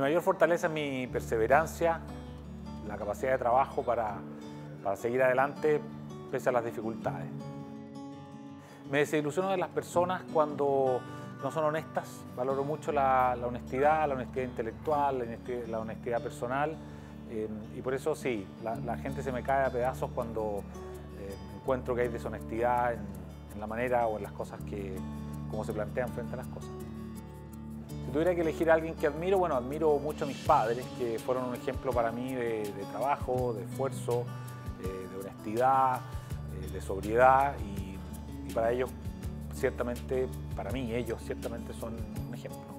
Mi mayor fortaleza es mi perseverancia, la capacidad de trabajo para, para seguir adelante pese a las dificultades. Me desilusiono de las personas cuando no son honestas. Valoro mucho la, honestidad, la honestidad intelectual, la honestidad, personal. Eh, y por eso sí, la, gente se me cae a pedazos cuando eh, encuentro que hay deshonestidad en, la manera o en las cosas que, como se plantean frente a las cosas. Si tuviera que elegir a alguien que admiro, bueno, admiro mucho a mis padres, que fueron un ejemplo para mí de, trabajo, de esfuerzo, de honestidad, eh, de sobriedad, y, para ellos, ciertamente, para mí, ellos ciertamente son un ejemplo.